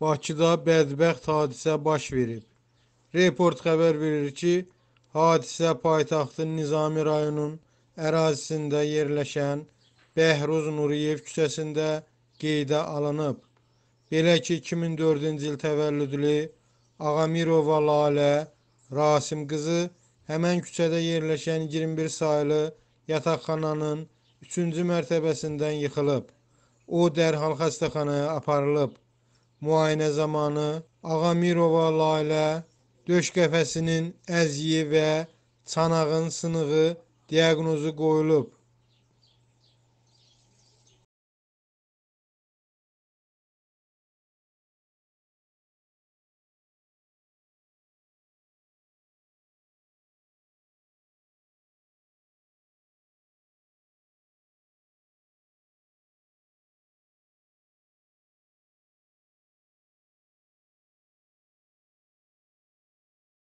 Bakıda bədbəxt hadisə baş verib. Report xəbər verir ki, hadisə paytaxtın Nizami rayonun ərazisində yerləşən Bəhruz Nuriyev küçəsində qeydə alınıb. Belə ki, 2004-cü il təvəllüdlü Ağamirova Lalə Rasim qızı həmən küçədə yerləşən 21 saylı yataqxananın 3-cü mərtəbəsindən yıxılıb. O dərhal xəstəxanaya aparılıb. Müayinə zamanı Ağamirova Lalə döş qəfəsinin əzyi və çanağın sınığı diaqnozu qoyulub.